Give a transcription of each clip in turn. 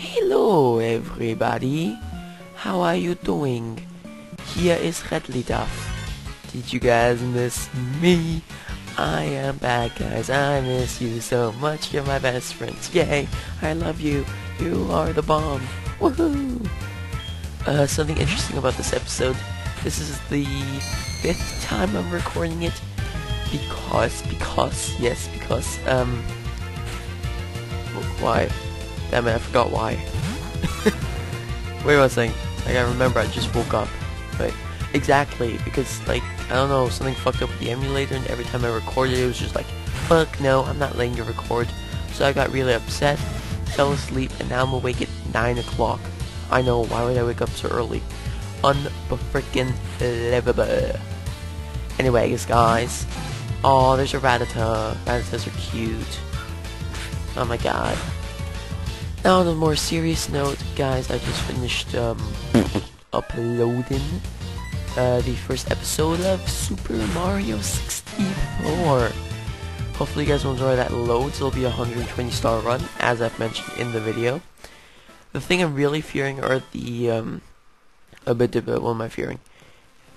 Hello everybody, how are you doing? Here is Redlyduff. Did you guys miss me? I am back guys, I miss you so much, you're my best friends, yay, I love you, you are the bomb, woohoo! Uh, something interesting about this episode, this is the fifth time I'm recording it, because, because, yes, because, um, why? Damn it, I forgot why. Wait one second. I gotta remember I just woke up. But exactly, because like, I don't know, something fucked up with the emulator and every time I recorded it was just like, fuck no, I'm not letting you record. So I got really upset, fell asleep, and now I'm awake at 9 o'clock. I know, why would I wake up so early? Unfreaking believable. Anyways, guys. Oh, there's a Rattata. Rattatas are cute. Oh my god. Now on a more serious note, guys, I just finished um, uploading uh, the first episode of Super Mario 64. Hopefully you guys will enjoy that load. It'll be a 120 star run, as I've mentioned in the video. The thing I'm really fearing are the, um, a bit, of what am I fearing?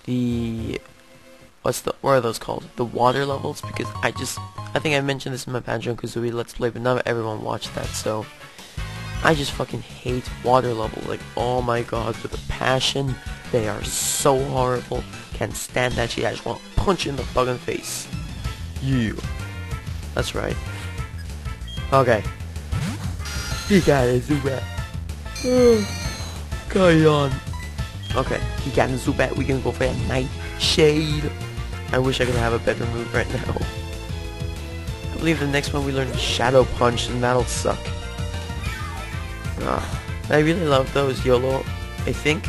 The, what's the, what are those called? The water levels, because I just, I think I mentioned this in my Banjo-Kazooie Let's Play, but not everyone watched that, so I just fucking hate water levels. Like, oh my god, with a passion. They are so horrible. Can't stand that shit. I just want to punch in the fucking face. You. That's right. Okay. You gotta Zubat. Carry on. Okay, he got a Zubat. We can go for that Nightshade. I wish I could have a better move right now. I believe the next one we learn is Shadow Punch, and that'll suck. I really love those YOLO. I think.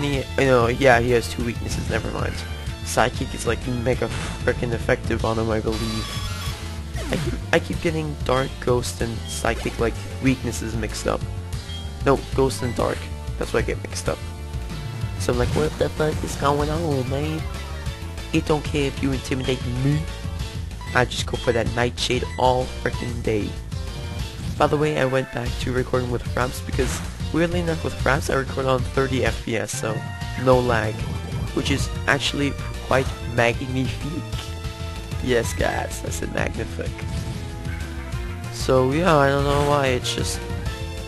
He, I know, yeah, he has two weaknesses. Never mind. Sidekick is like mega freaking effective on him, I believe. I keep, I keep getting Dark, Ghost, and Psychic like weaknesses mixed up. No, Ghost and Dark. That's what I get mixed up. So I'm like, what the fuck is going on, man? It don't care if you intimidate me. I just go for that Nightshade all freaking day. By the way, I went back to recording with Fraps because weirdly enough with Fraps I record on 30 FPS, so no lag, which is actually quite magnifique. Yes guys, I said magnifique. So yeah, I don't know why, it's just,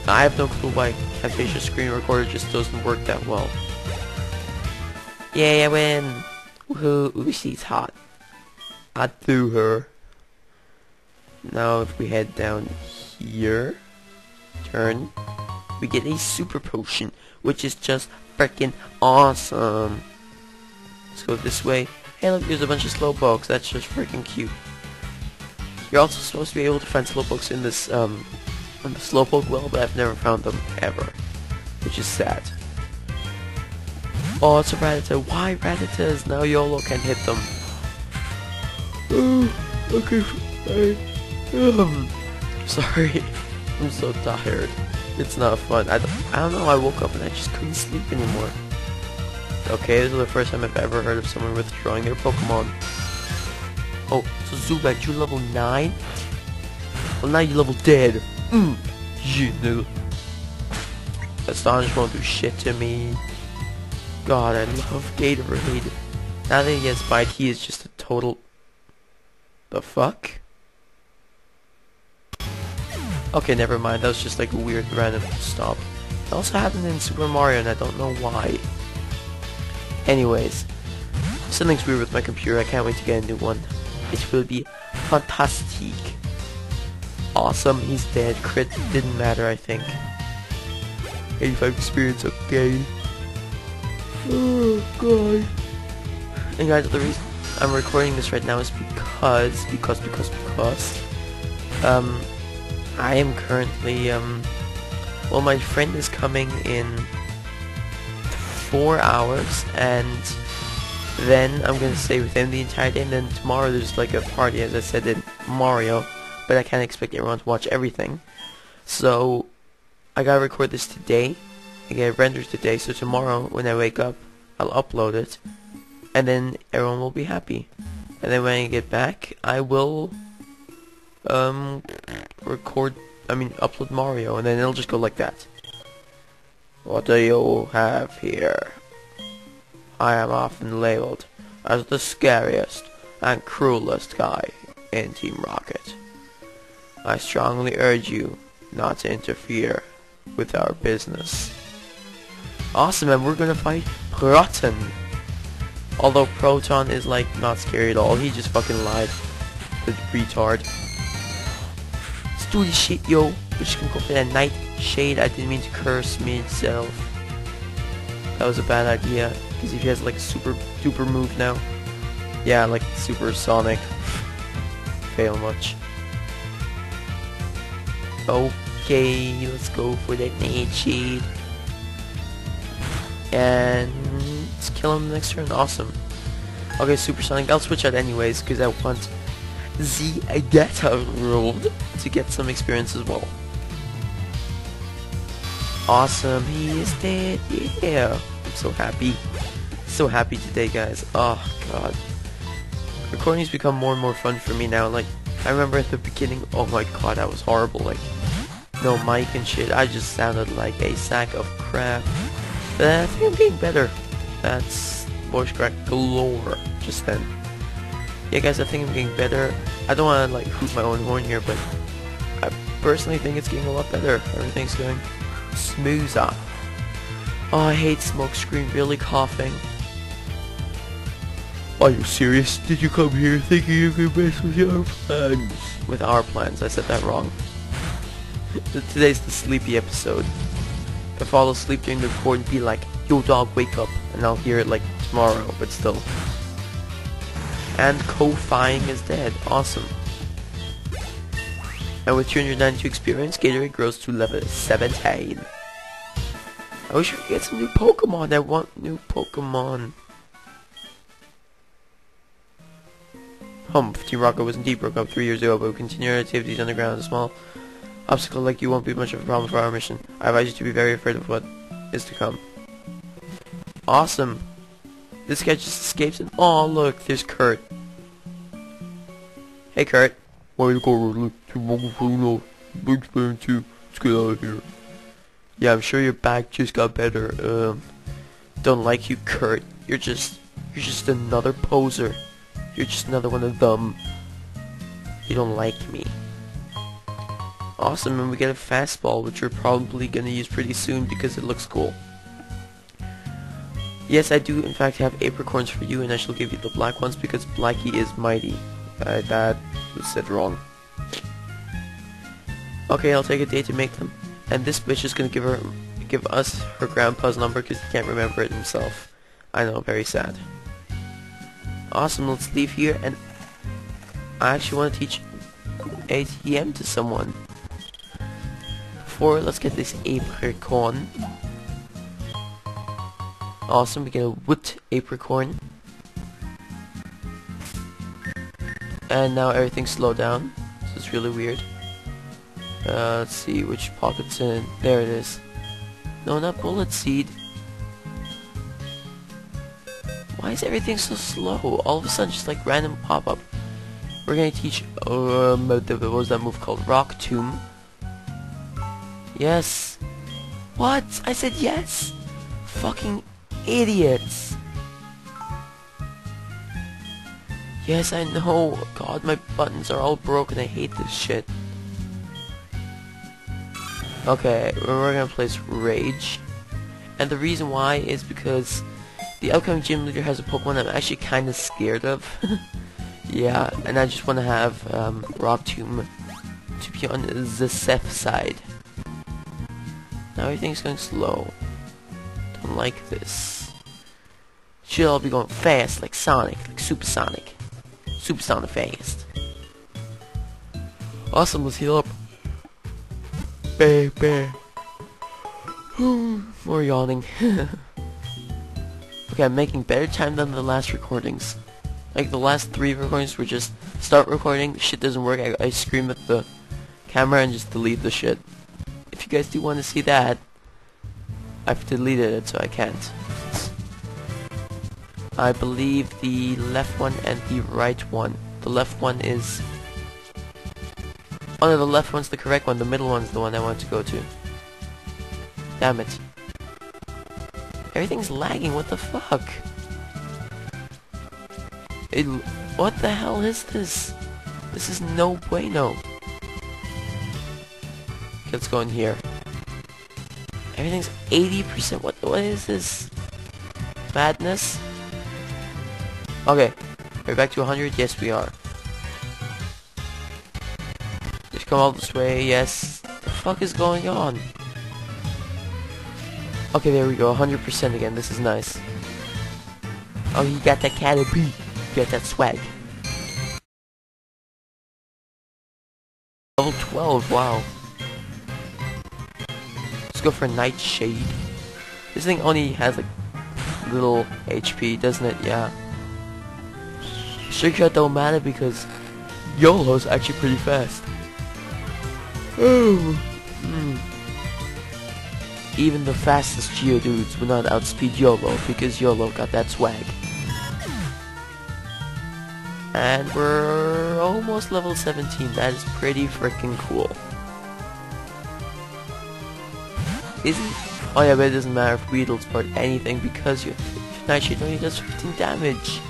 I have no clue why Camtasia Screen Recorder just doesn't work that well. Yay, I win! Woohoo, ooh, she's hot. I threw her. Now if we head down here, turn, we get a super potion, which is just freaking awesome. Let's go this way. Hey look, there's a bunch of slow slowpokes, that's just freaking cute. You're also supposed to be able to find slow slowpokes in this, um, in the slowpoke well, but I've never found them ever, which is sad. Oh, it's a Rattata. Why Rattatas? Now YOLO can hit them. Oh, okay, um, sorry. I'm so tired. It's not fun. I don't, I don't know, I woke up and I just couldn't sleep anymore. Okay, this is the first time I've ever heard of someone withdrawing their Pokemon. Oh, so Zubat, you level 9? Well, now you level dead. Mm, you know. Astonish won't do shit to me. God, I love Gatorade. Now that he has Bite, he is just a total... The fuck? Okay, never mind. That was just like a weird random stop. It also happened in Super Mario and I don't know why. Anyways, something's weird with my computer. I can't wait to get a new one. It will be fantastic. Awesome, he's dead. Crit didn't matter, I think. 85 experience, okay. Oh, God. And guys, the reason I'm recording this right now is because, because, because, because, um, I am currently, um, well, my friend is coming in four hours, and then I'm gonna stay with him the entire day, and then tomorrow there's like a party, as I said, in Mario, but I can't expect everyone to watch everything. So, I gotta record this today, I get rendered today, so tomorrow, when I wake up, I'll upload it, and then everyone will be happy. And then when I get back, I will um, record I mean, upload Mario, and then it'll just go like that. What do you have here? I am often labeled as the scariest and cruelest guy in Team Rocket. I strongly urge you not to interfere with our business. Awesome, and we're gonna fight Proton. Although Proton is like not scary at all, he just fucking lied. The retard. This shit, yo. Just gonna go for that Nightshade. I didn't mean to curse myself. That was a bad idea. Because if he has like super duper move now. Yeah, like super sonic. Fail much. Okay, let's go for that Nightshade. And let's kill him next turn. Awesome. Okay, Supersonic. I'll switch out anyways because I want the Data World to get some experience as well. Awesome. He is dead. Yeah. I'm so happy. So happy today, guys. Oh, God. Recording's become more and more fun for me now. Like, I remember at the beginning, oh my god, that was horrible. Like, no mic and shit. I just sounded like a sack of crap. But I think I'm getting better. That's voice crack galore just then. Yeah, guys, I think I'm getting better. I don't want to like hoot my own horn here, but I personally think it's getting a lot better. Everything's going smoother. Oh, I hate smokescreen really coughing. Are you serious? Did you come here thinking you could mess with your plans? With our plans, I said that wrong. Today's the sleepy episode. If I fall asleep during the recording, be like, yo dog, wake up. And I'll hear it like tomorrow, but still. And Koffing is dead. Awesome. And with 292 experience, Gatorade grows to level 17. I wish we could get some new Pokemon. I want new Pokemon. Humph, Team Rocket was indeed broke up three years ago, but we continue our activities underground. A small obstacle like you won't be much of a problem for our mission. I advise you to be very afraid of what is to come. Awesome. This guy just escapes and oh look, there's Kurt. Hey Kurt. Why you go to Big Span 2? Let's get out of here. Yeah, I'm sure your back just got better. Um, don't like you, Kurt. You're just, you're just another poser. You're just another one of them. You don't like me. Awesome, and we get a fastball, which we're probably gonna use pretty soon because it looks cool. Yes, I do in fact have apricorns for you, and I shall give you the black ones because Blackie is mighty. That was said wrong. Okay, I'll take a day to make them. And this bitch is gonna give her, give us her grandpa's number because he can't remember it himself. I know, very sad. Awesome, let's leave here, and I actually want to teach ATM to someone. Before, let's get this apricorn. Awesome, we get a wood apricorn. And now everything's slowed down. So it's really weird. Uh, let's see which pocket's in. There it is. No, not bullet seed. Why is everything so slow? All of a sudden, just like random pop-up. We're gonna teach, um, what was that move called? Rock Tomb. Yes. What? I said yes. Fucking idiots. Yes, I know. God, my buttons are all broken. I hate this shit. Okay, we're gonna place Rage. And the reason why is because the upcoming gym leader has a Pokemon I'm actually kind of scared of. yeah, and I just want to have um, Rock Tomb to be on the safe side. Now everything's going slow. Don't like this. All be going fast like Sonic, like Supersonic. Supersonic fast. Awesome, let's heal up. Bear, bear. More yawning. okay, I'm making better time than the last recordings. Like, the last three recordings were just start recording, shit doesn't work, I, I scream at the camera and just delete the shit. If you guys do want to see that, I've deleted it so I can't. I believe the left one and the right one. The left one is Oh no, the left one's the correct one. The middle one's the one I want to go to. Damn it. Everything's lagging. What the fuck? It, what the hell is this? This is no bueno. Let's go in here. Everything's 80%. What, what is this? Madness? Okay. we're we back to 100? Yes, we are. Just come all this way. Yes. The fuck is going on? Okay, there we go. 100% again. This is nice. Oh, you got that Caterpie. You got that swag. Level 12, wow. Let's go for Nightshade. This thing only has like little HP, doesn't it? Yeah. Trick shot don't matter because YOLO's actually pretty fast. Oh. Mm. Even the fastest Geodudes will not outspeed YOLO because YOLO got that swag. And we're almost level 17. That is pretty freaking cool. Isn't... Oh yeah, but it doesn't matter if Weedle's part anything because your Nightshade only does 15 damage.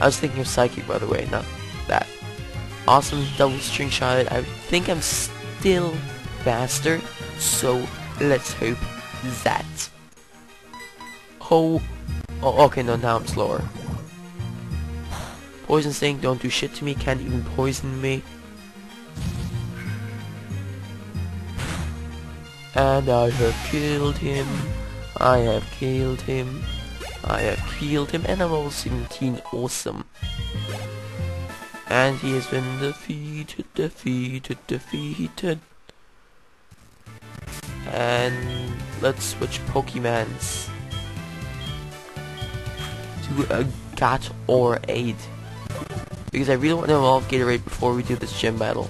I was thinking of Psychic, by the way, not that. Awesome double string shot. I think I'm still faster, so let's hope that. Oh, oh, okay, no, now I'm slower. Poison Sting, don't do shit to me, can't even poison me. And I have killed him. I have killed him. I have killed him and I'm level 17 awesome. And he has been defeated, defeated, defeated. And let's switch Pokemons to a Gat or Aid. Because I really want to evolve Gatorade before we do this gym battle.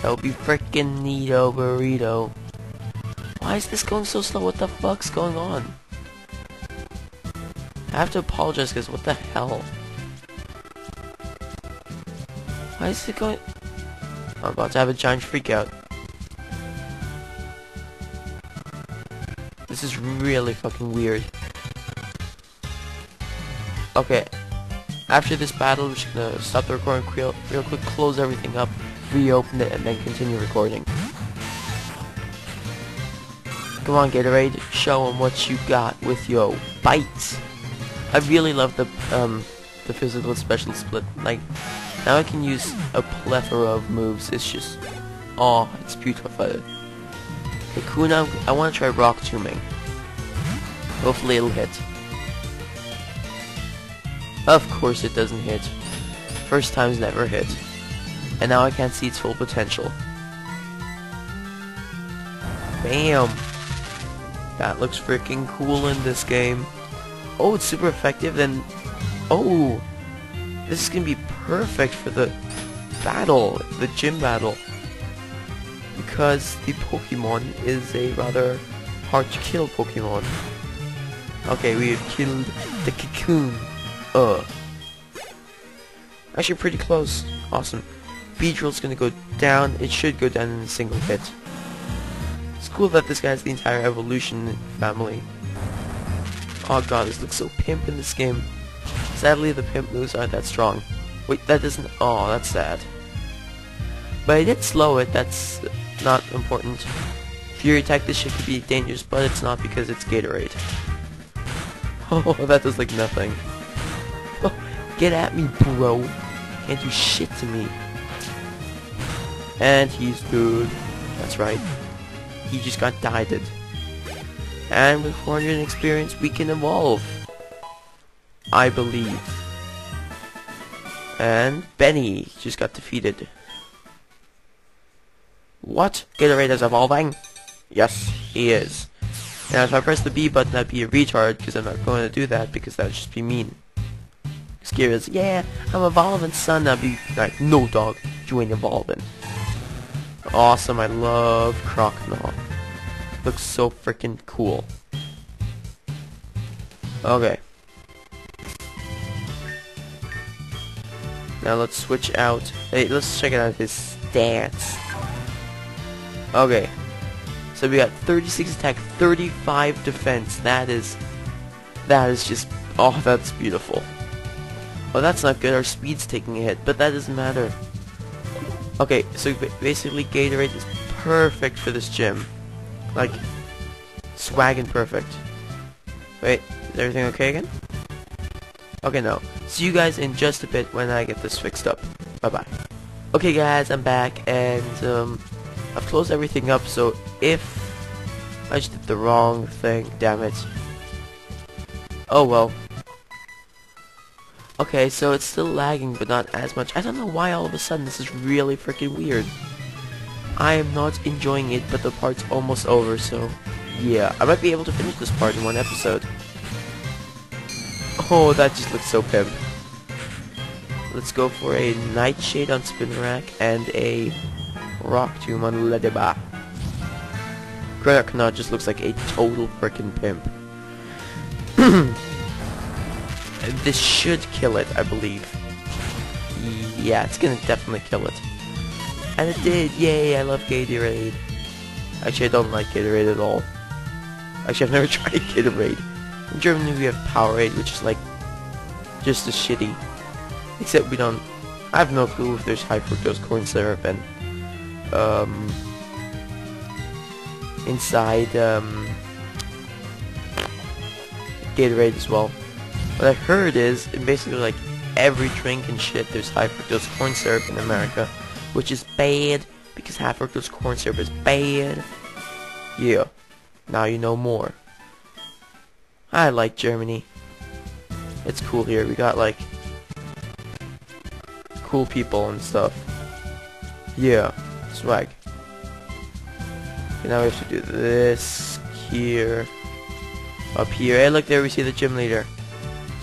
That would be freaking neato burrito. Why is this going so slow? What the fuck's going on? I have to apologize because what the hell? Why is it going... I'm about to have a giant freakout. This is really fucking weird. Okay. After this battle, we're just gonna stop the recording real, real quick, close everything up, reopen it, and then continue recording. Come on, Gatorade, show them what you got with your bites. I really love the um the physical special split. Like now I can use a plethora of moves. It's just oh, it's beautiful. Kakuna, I want to try Rock Tombing. Hopefully it'll hit. Of course it doesn't hit. First time's never hit. And now I can't see its full potential. Bam! That looks freaking cool in this game. Oh, it's super effective, then... Oh! This is gonna be perfect for the battle, the gym battle. Because the Pokemon is a rather hard to kill Pokemon. Okay, we have killed the Cocoon. Uh. Actually pretty close. Awesome. Beedrill's gonna go down. It should go down in a single hit. It's cool that this guy has the entire evolution family. Oh god, this looks so pimp in this game. Sadly, the pimp moves aren't that strong. Wait, that doesn't... Oh, that's sad. But I did slow it, that's not important. Fury attack this shit could be dangerous, but it's not because it's Gatorade. Oh, that does like nothing. Oh, get at me, bro. Can't do shit to me. And he's good. That's right. He just got dieted. And with 400 experience, we can evolve. I believe. And Benny just got defeated. What? Gatorade is evolving? Yes, he is. Now if I press the B button, I'd be a retard, because I'm not going to do that, because that would just be mean. Is, yeah, I'm evolving, son. I'd be like, no, dog, you ain't evolving. Awesome, I love Croconaw. Looks so freaking cool. Okay. Now let's switch out. Hey, let's check it out his stats. Okay. So we got 36 attack, 35 defense. That is... That is just... Oh, that's beautiful. Well, that's not good. Our speed's taking a hit, but that doesn't matter. Okay, so basically Gatorade is perfect for this gym. Like, swaggin' perfect. Wait, is everything okay again? Okay, no. See you guys in just a bit when I get this fixed up. Bye-bye. Okay guys, I'm back, and um, I've closed everything up, so if I just did the wrong thing, damn it. Oh well. Okay, so it's still lagging, but not as much. I don't know why all of a sudden this is really freaking weird. I am not enjoying it, but the part's almost over, so yeah. I might be able to finish this part in one episode. Oh, that just looks so pimp. Let's go for a Nightshade on Spinarak and a Rock Tomb on Ledyba. Granite just looks like a total frickin' pimp. this should kill it, I believe. Yeah, it's gonna definitely kill it. And it did! Yay, I love Gatorade. Actually, I don't like Gatorade at all. Actually, I've never tried Gatorade. In Germany, we have Powerade, which is like just as shitty. Except we don't... I have no clue if there's high fructose corn syrup and... Um... Inside, um... Gatorade as well. What I heard is, basically like every drink and shit, there's high fructose corn syrup in America. Which is bad, because high fructose corn syrup is bad. Yeah. Now you know more. I like Germany. It's cool here. We got like cool people and stuff. Yeah, swag. Okay, now we have to do this here. Up here. Hey, look there. We see the gym leader.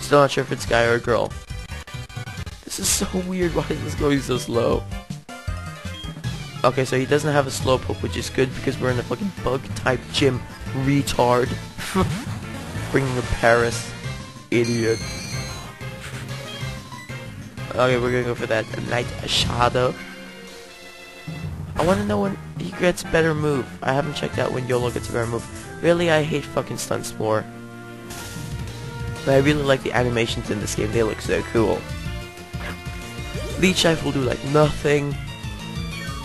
Still not sure if it's guy or girl. This is so weird. Why is this going so slow? Okay, so he doesn't have a slowpoke, which is good because we're in a fucking bug-type gym. Retard. Bringing to Paras. Idiot. Okay, we're gonna go for that Night Shadow. I wanna know when he gets better move. I haven't checked out when YOLO gets a better move. Really, I hate fucking stunts more. But I really like the animations in this game. They look so cool. Leech Life will do like nothing.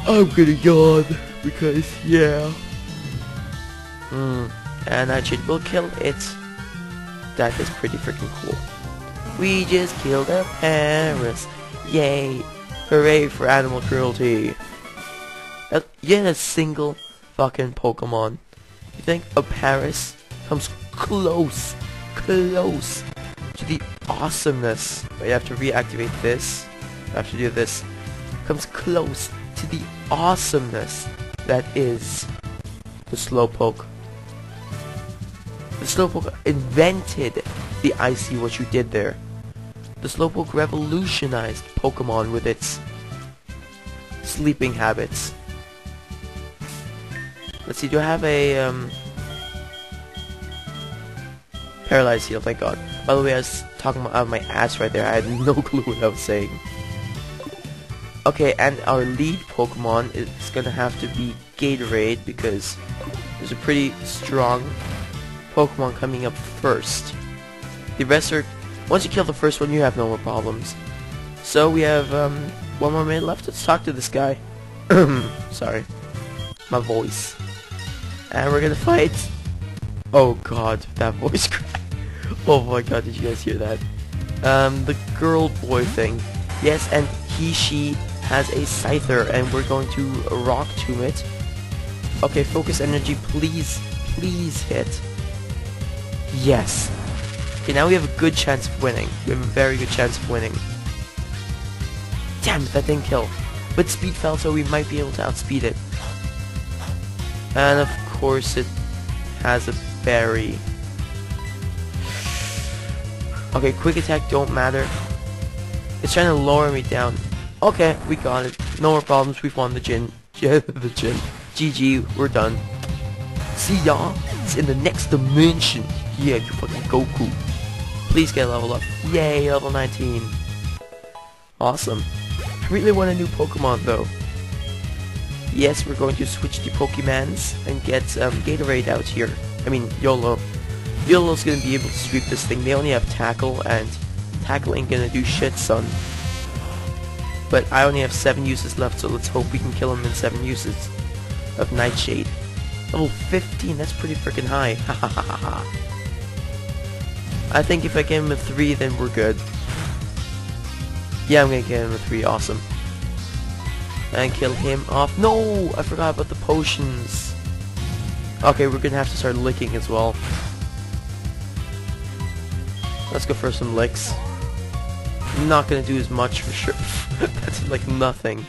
I'm gonna yawn because yeah. Hmm. And actually will kill it. That is pretty freaking cool. We just killed a Paras. Yay. Hooray for animal cruelty. Yet a single fucking Pokemon. You think a Paras comes close, close to the awesomeness. But you have to reactivate this. You have to do this. Comes close to the awesomeness that is the Slowpoke. The Slowpoke invented the I see what you did there. The Slowpoke revolutionized Pokemon with its sleeping habits. Let's see, do I have a um, paralyzed heal? Thank God. By the way, I was talking out of my ass right there. I had no clue what I was saying. Okay, and our lead Pokemon is gonna have to be Gatorade because there's a pretty strong Pokemon coming up first. The rest are, once you kill the first one, you have no more problems. So we have um, one more minute left. Let's talk to this guy. Sorry, my voice. And we're gonna fight. Oh God, that voice crack. Oh my God, did you guys hear that? Um, the girl boy thing. Yes, and he, she has a Scyther, and we're going to Rock Tomb it. Okay, focus energy, please, please hit. Yes. Okay, now we have a good chance of winning. We have a very good chance of winning. Damn that didn't kill. But speed fell, so we might be able to outspeed it. And of course it has a berry. Okay, quick attack don't matter. It's trying to lower me down. Okay, we got it. No more problems. We've won the. Yeah, the gym. GG, we're done. See y'all. It's in the next dimension. Yeah, you fucking Goku. Please get level up. Yay, level 19. Awesome. I really want a new Pokemon though. yes, we're going to switch the Pokemans and get um, Gatorade out here. I mean, YOLO. YOLO's gonna be able to sweep this thing. They only have Tackle, and Tackle ain't gonna do shit, son. But I only have 7 uses left, so let's hope we can kill him in 7 uses of Nightshade. Level 15, that's pretty freaking high. I think if I get him a 3, then we're good. Yeah, I'm gonna get him a 3, awesome. And kill him off. No! I forgot about the potions. Okay, we're gonna have to start licking as well. Let's go for some licks. Not gonna do as much for sure. That's like nothing.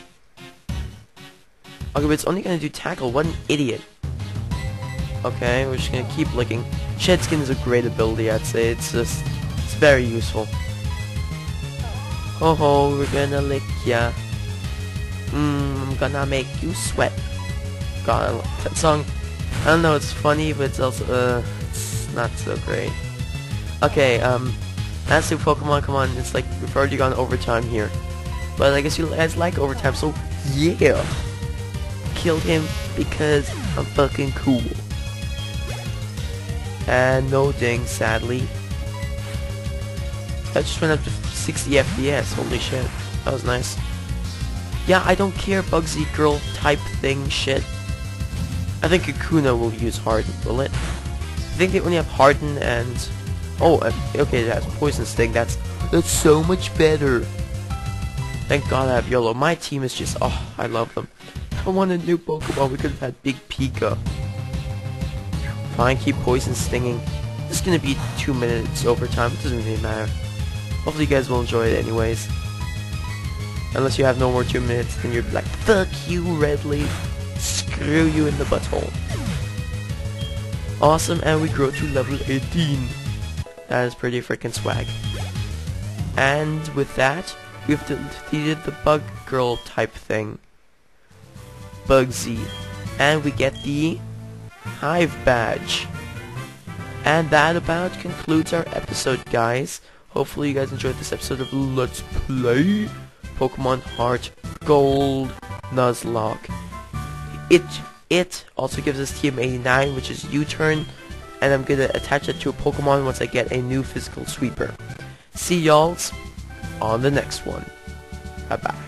Okay, but it's only gonna do tackle. What an idiot. Okay, we're just gonna keep licking. Shed Skin is a great ability, I'd say. It's just, it's very useful. Ho ho, we're gonna lick ya. Mmm, I'm gonna make you sweat. God, I love that song. I don't know, it's funny, but it's also, uh, it's not so great. Okay, um, that's Pokemon, come on, it's like, we've already gone overtime here. But I guess you guys like overtime, so yeah! Killed him because I'm fucking cool. And no ding, sadly. I just went up to 60 FPS, holy shit. That was nice. Yeah, I don't care Bugsy girl type thing shit. I think Kakuna will use Harden, will it? I think they only have Harden and... Oh, uh, okay, it has Poison Sting, that's, that's so much better. Thank god I have YOLO. My team is just, oh, I love them. I want a new Pokemon, we could have had Big Pika. Fine, keep Poison Stinging. This is gonna be two minutes overtime, it doesn't really matter. Hopefully you guys will enjoy it anyways. Unless you have no more two minutes, then you're like, fuck you, Redly. Screw you in the butthole. Awesome, and we grow to level 18. That is pretty freaking swag. And with that, we've defeated the bug girl type thing. Bugsy. And we get the Hive badge. And that about concludes our episode, guys. Hopefully you guys enjoyed this episode of Let's Play Pokemon Heart Gold Nuzlocke. It it also gives us TM89, which is U-turn, and I'm gonna attach it to a Pokemon once I get a new physical sweeper. See y'all on the next one. Bye bye.